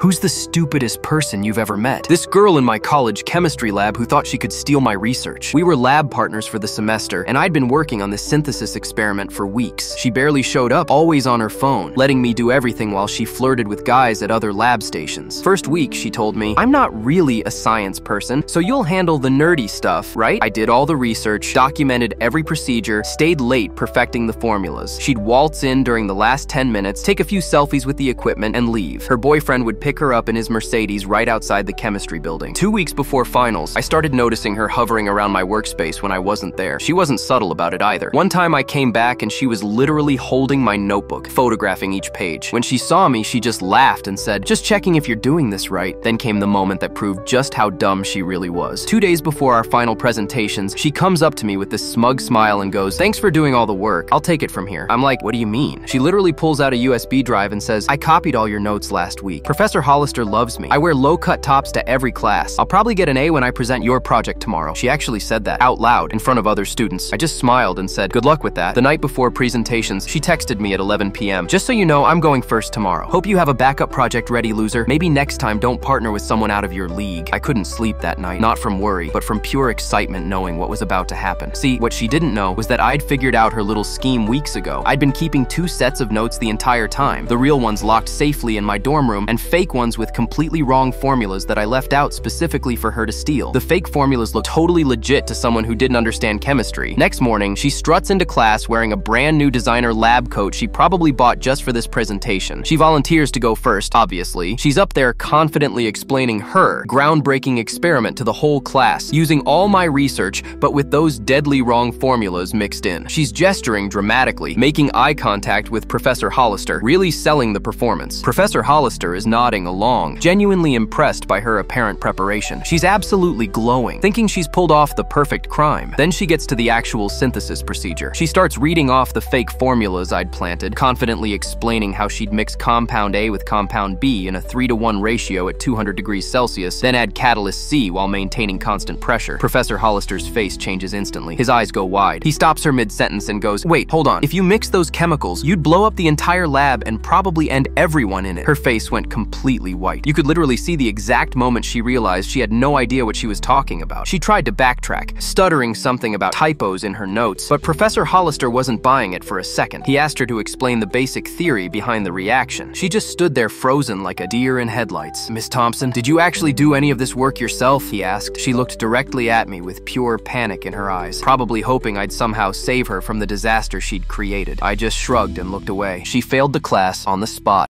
Who's the stupidest person you've ever met? This girl in my college chemistry lab who thought she could steal my research. We were lab partners for the semester, and I'd been working on this synthesis experiment for weeks. She barely showed up, always on her phone, letting me do everything while she flirted with guys at other lab stations. First week, she told me, I'm not really a science person, so you'll handle the nerdy stuff, right? I did all the research, documented every procedure, stayed late perfecting the formulas. She'd waltz in during the last 10 minutes, take a few selfies with the equipment, and leave. Her boyfriend would pick her up in his Mercedes right outside the chemistry building. Two weeks before finals, I started noticing her hovering around my workspace when I wasn't there. She wasn't subtle about it either. One time I came back and she was literally holding my notebook, photographing each page. When she saw me, she just laughed and said, just checking if you're doing this right. Then came the moment that proved just how dumb she really was. Two days before our final presentations, she comes up to me with this smug smile and goes, thanks for doing all the work. I'll take it from here. I'm like, what do you mean? She literally pulls out a USB drive and says, I copied all your notes last week. Professor Hollister loves me. I wear low-cut tops to every class. I'll probably get an A when I present your project tomorrow. She actually said that out loud in front of other students. I just smiled and said, good luck with that. The night before presentations, she texted me at 11 p.m. Just so you know, I'm going first tomorrow. Hope you have a backup project ready, loser. Maybe next time don't partner with someone out of your league. I couldn't sleep that night, not from worry, but from pure excitement knowing what was about to happen. See, what she didn't know was that I'd figured out her little scheme weeks ago. I'd been keeping two sets of notes the entire time, the real ones locked safely in my dorm room and fake ones with completely wrong formulas that I left out specifically for her to steal. The fake formulas looked totally legit to someone who didn't understand chemistry. Next morning, she struts into class wearing a brand new designer lab coat she probably bought just for this presentation. She volunteers to go first, obviously. She's up there confidently explaining her groundbreaking experiment to the whole class, using all my research, but with those deadly wrong formulas mixed in. She's gesturing dramatically, making eye contact with Professor Hollister, really selling the performance. Professor Hollister is nodding along genuinely impressed by her apparent preparation. She's absolutely glowing, thinking she's pulled off the perfect crime. Then she gets to the actual synthesis procedure. She starts reading off the fake formulas I'd planted, confidently explaining how she'd mix compound A with compound B in a 3 to 1 ratio at 200 degrees Celsius, then add catalyst C while maintaining constant pressure. Professor Hollister's face changes instantly. His eyes go wide. He stops her mid-sentence and goes, Wait, hold on. If you mix those chemicals, you'd blow up the entire lab and probably end everyone in it. Her face went completely white. You could literally see the exact moment she realized she had no idea what she was talking about. She tried to backtrack, stuttering something about typos in her notes, but Professor Hollister wasn't buying it for a second. He asked her to explain the basic theory behind the reaction. She just stood there frozen like a deer in headlights. Miss Thompson, did you actually do any of this work yourself? He asked. She looked directly at me with pure panic in her eyes, probably hoping I'd somehow save her from the disaster she'd created. I just shrugged and looked away. She failed the class on the spot.